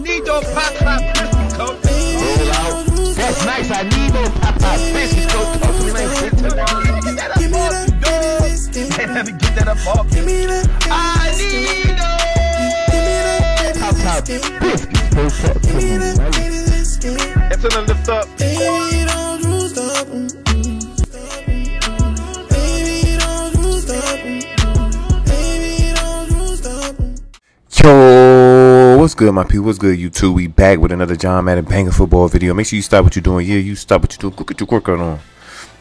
need those pop pop biscuits, coach. Roll out. That's nice. I need those pop pop biscuits, coach. Talk to me like shit tonight. Get that up off dog. Hey, let me get that up off me. I need those pop pop biscuits, coach. Talk to me, man. It's in the lift good, my people? What's good, You YouTube? We back with another John Madden banger football video. Make sure you stop what you're doing. Yeah, you stop what you're doing. Go get your workout on.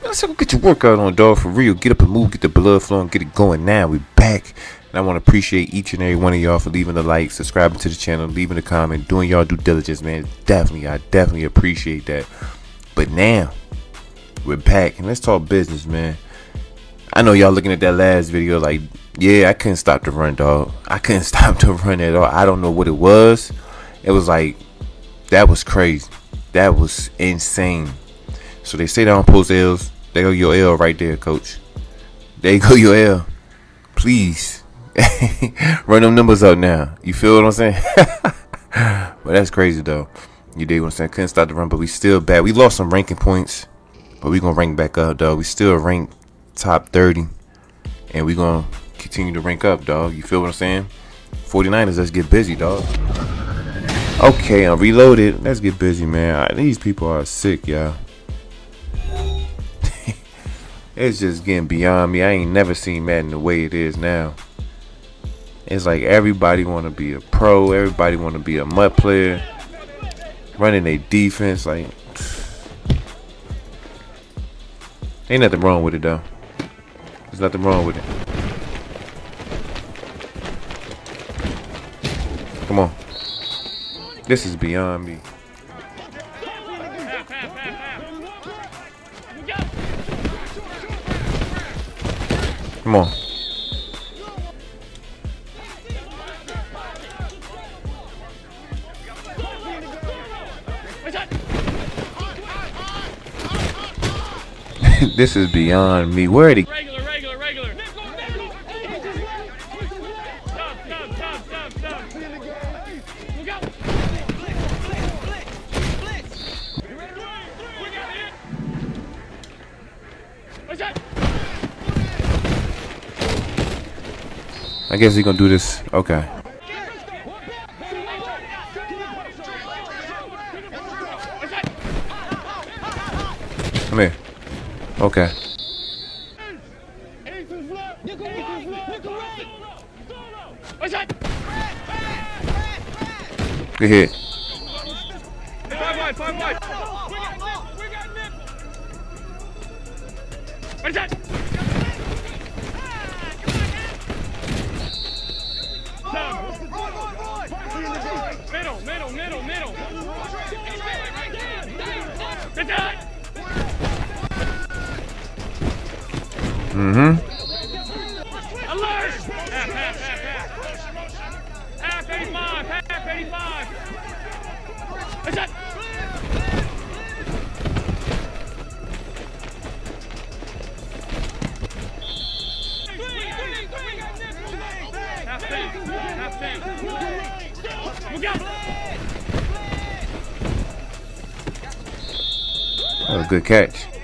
Let's go get your workout on, dog. For real. Get up and move. Get the blood flowing. Get it going now. We back. And I want to appreciate each and every one of y'all for leaving the like, subscribing to the channel, leaving a comment, doing y'all due diligence, man. Definitely, I definitely appreciate that. But now, we're back. And let's talk business, man. I know y'all looking at that last video like, yeah, I couldn't stop the run, dog. I couldn't stop the run at all. I don't know what it was. It was like, that was crazy. That was insane. So they say down post L's. They go your L right there, coach. They go your L. Please. Run them numbers up now. You feel what I'm saying? but that's crazy though. You did what I'm saying. Couldn't stop the run, but we still bad. We lost some ranking points. But we gonna rank back up, though. We still rank top 30. And we gonna continue to rank up, dog. You feel what I'm saying? 49ers, let's get busy, dog. Okay, I'm reloaded. Let's get busy, man. These people are sick, y'all. it's just getting beyond me. I ain't never seen Madden the way it is now. It's like everybody want to be a pro. Everybody want to be a mud player. Running a defense. Like, ain't nothing wrong with it, though. There's nothing wrong with it. Come on. This is beyond me. Come on. this is beyond me. Where did he? I guess he gonna do this. Okay. Come here. Okay. Good hit. Middle, middle, middle, middle. Mm-hmm. A good catch.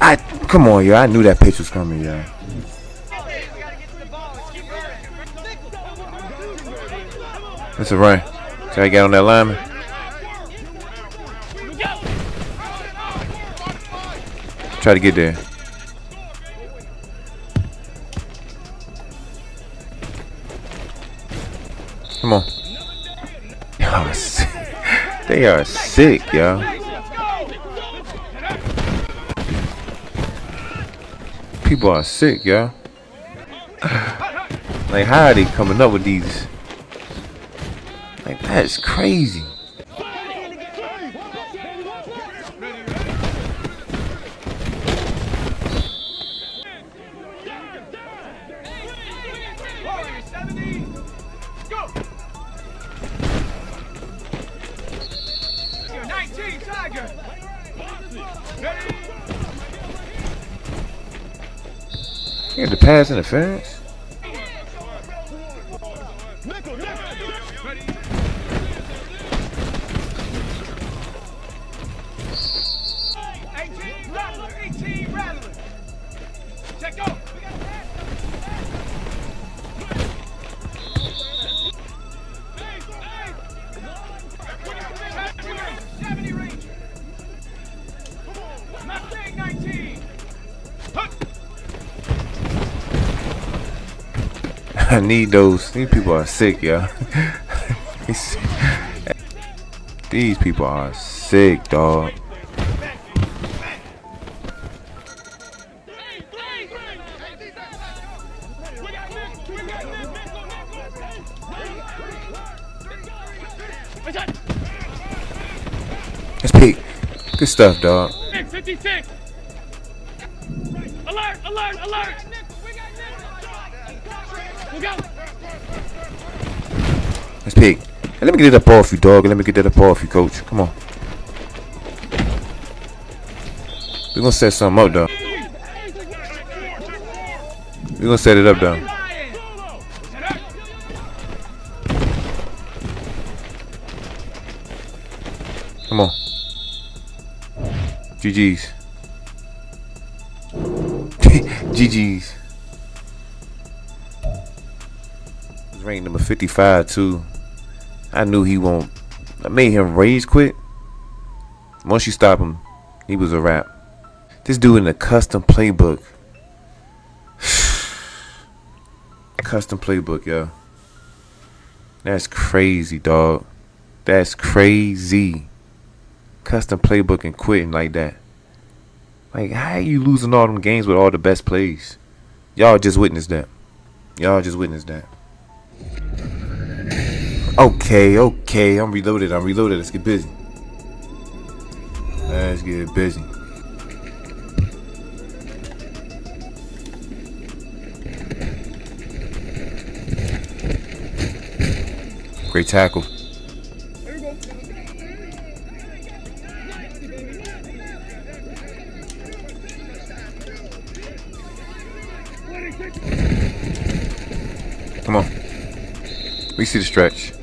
I come on, yeah. I knew that pitch was coming, yeah. That's a run. Can I get on that lineman? Try to get there. Come on. They are sick, y'all. People are sick, y'all. Like, how are they coming up with these? Like, that's crazy. You had the pass interference. I need those. These people are sick, yo. These- people are sick, dog. Let's peek. Good stuff, dog. 56. Alert, alert, alert. Let's pick. Let me get it up off you, dog. Let me get that up off you, coach. Come on. We're gonna set something up, though. We're gonna set it up, though. Come on. GG's. GG's. was ranked number 55 too. I knew he won't. I made him rage quit. Once you stop him, he was a wrap. This dude in the custom playbook. custom playbook, yo. That's crazy, dog. That's crazy. Custom playbook and quitting like that. Like, how you losing all them games with all the best plays? Y'all just witnessed that. Y'all just witnessed that. Okay, okay. I'm reloaded. I'm reloaded. Let's get busy. Let's get busy. Great tackle. Come on. We see the stretch.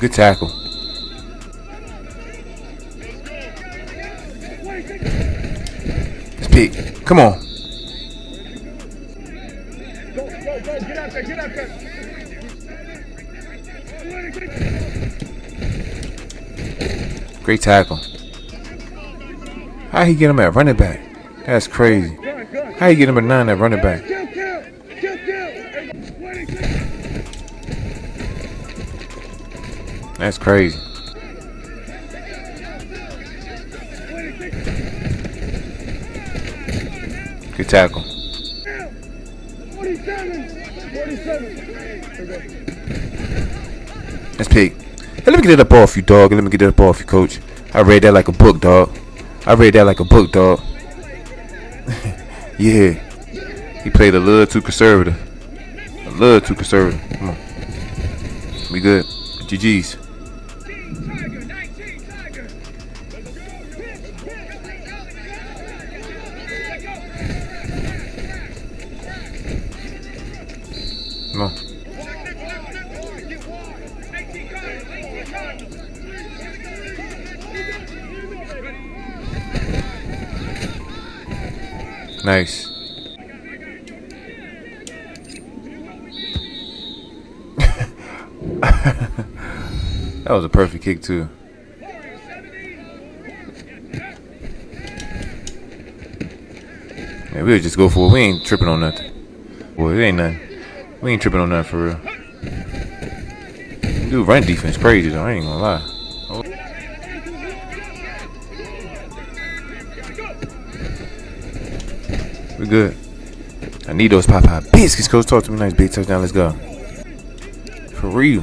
Good tackle. Let's. Come on. Great tackle. How he get him at running back? That's crazy. How you get him at nine at running back? That's crazy. Good tackle. 47. Let's. Hey, let me get it up off you, dog. Let me get it up off you, coach. I read that like a book, dog. I read that like a book, dog. yeah. He played a little too conservative. A little too conservative. We good. GG's. Come on. 18 Cardinals, 18 Cardinals. Nice. that was a perfect kick too. Yeah, we'll just go for it. We ain't tripping on nothing. Boy, it ain't nothing. We ain't tripping on that for real. Dude, run defense crazy though. I ain't gonna lie. Oh. We good. I need those Popeye biscuits. Coach, talk to me nice. Big touchdown. Let's go. For real.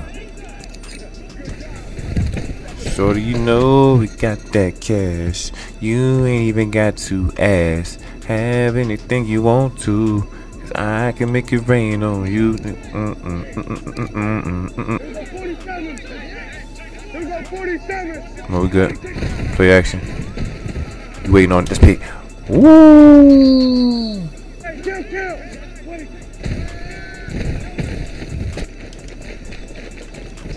So do you know we got that cash? You ain't even got to ask. Have anything you want to. I can make it rain on you. Mm -mm, mm, mm, mm, mm we good. Play action. You waiting on this pick. Woo!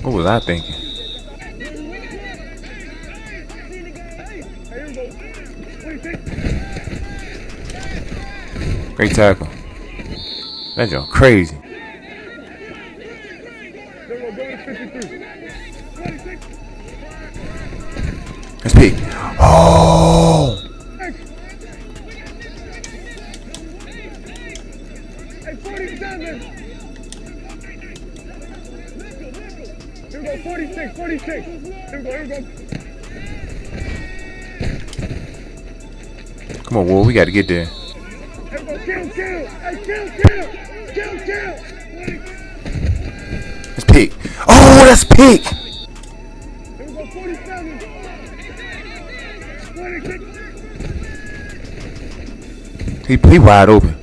What was I thinking? Great tackle. That jump crazy. Here we go, go to 53. 26. Let's pick. Oh! Here we go, 46, 46. Here we go, here we go. Come on, Will. We got to get there. Kill, kill. Hey, kill. Kill, That's pick. Here we go, 47. 26. He, he wide open.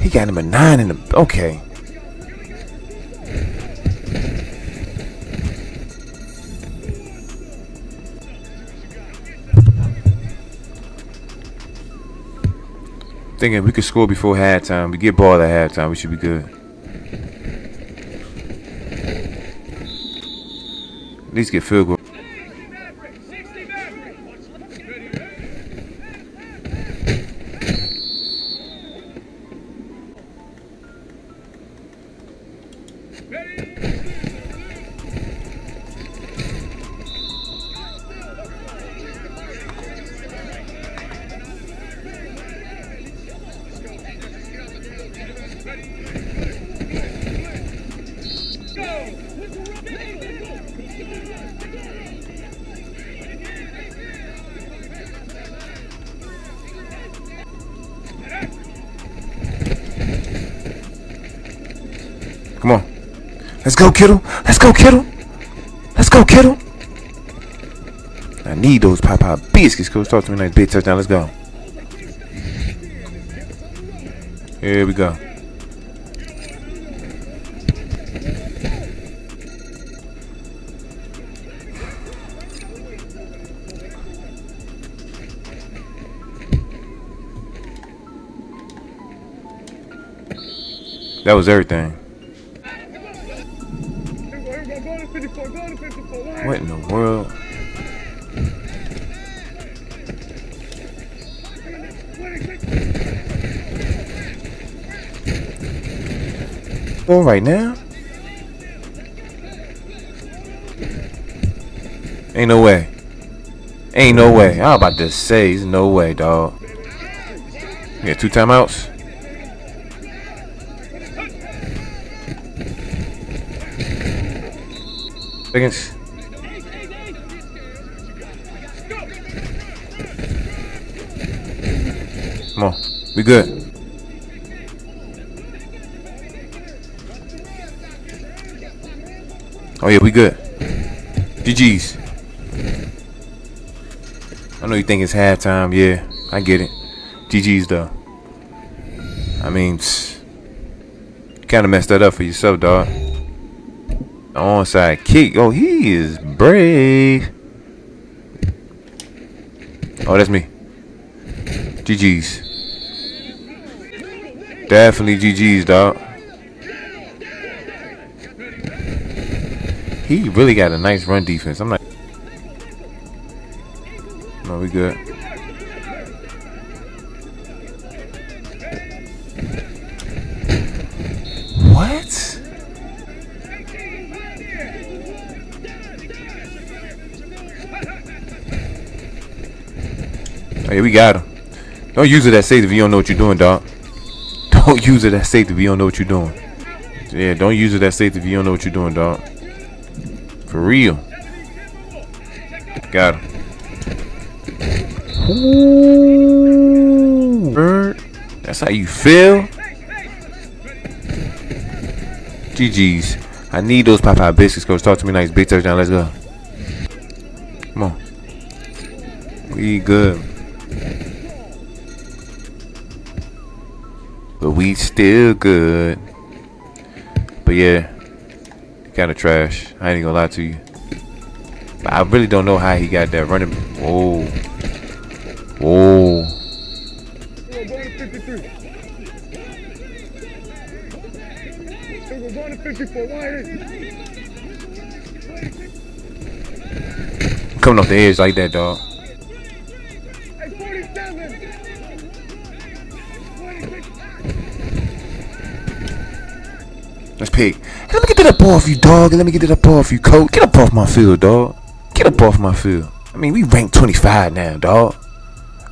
He got him a nine in the. Okay. Thinking we could score before halftime. We get ball at halftime. We should be good. needs to get field goal. Ready? Let's go, Kittle. Let's go, Kittle. Let's go, Kittle. I need those Popeye biscuits. Coach, talk to me nice. Big touchdown. Let's go. Here we go. That was everything. What in the world? All right now. Ain't no way. Ain't no way. I was about to say, there's no way, dog. Yeah, two timeouts. Seconds. Come on. We good. Oh yeah, we good. GG's. I know you think it's halftime. Yeah, I get it. GG's though. I mean, kind of messed that up for yourself, dog. Onside kick. Oh, he is brave. Oh, that's me. GG's. Definitely GG's, dog. He really got a nice run defense. I'm not. No, we good. What? Oh, hey, we got him. Don't use it as safety if you don't know what you're doing, dog. Don't use it as safety if you don't know what you're doing. Yeah, don't use it as safety if you don't know what you're doing, dog. For real. Got him. Ooh. Bird. That's how you feel? GG's. I need those Popeye biscuits, coach. Talk to me nice. Big touchdown. Let's go. Come on. We good. We still good. But yeah. Kind of trash. I ain't gonna lie to you. But I really don't know how he got that running. Whoa. Whoa. We're going to 53. So we're going to 54. Wide Coming off the edge like that, dog. Let's pick. Let me get that up off you, dog. Let me get that up off you, coach. Get up off my field, dog. Get up off my field. I mean, we ranked 25 now, dog.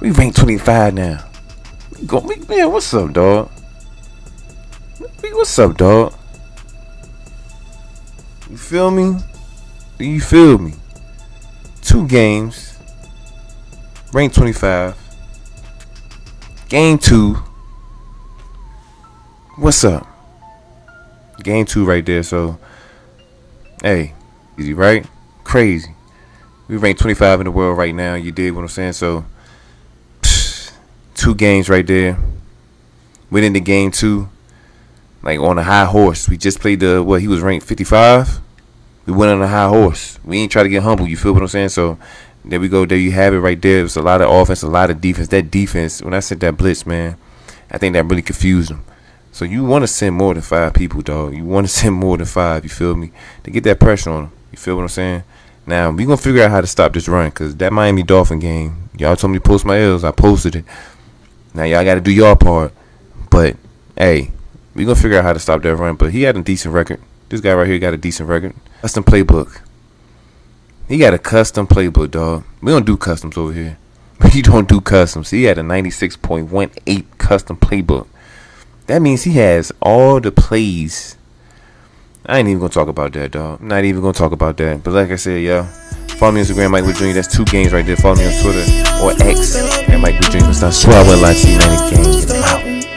We ranked 25 now. We go, we, man, what's up, dog? We, what's up, dog? You feel me? Do you feel me? Two games. Ranked 25. Game two. What's up? Game two right there. So, hey, easy, right? Crazy. We rank 25 in the world right now. You did what I'm saying. So, two games right there. Winning the game two, like on a high horse. We just played the what? He was ranked 55. We went on a high horse. We ain't try to get humble. You feel what I'm saying? So, there we go. There you have it right there. It was a lot of offense, a lot of defense. That defense, when I sent that blitz, man, I think that really confused them. So you want to send more than five people, dog. You want to send more than five. You feel me? To get that pressure on them. You feel what I'm saying? Now we gonna figure out how to stop this run because that Miami Dolphin game, y'all told me to post my L's. I posted it. Now y'all got to do your part. But hey, we gonna figure out how to stop that run. But he had a decent record. This guy right here got a decent record. Custom playbook. He got a custom playbook, dog. We don't do customs over here. We don't do customs. He had a 96.18 custom playbook. That means he has all the plays. I ain't even gonna talk about that, dog. Not even gonna talk about that. But like I said, y'all, follow me on Instagram, Mike Whit Jr. That's two games right there. Follow me on Twitter or X at Mike Whit Jr. Stop swallowing like United Gang. Get 'em out.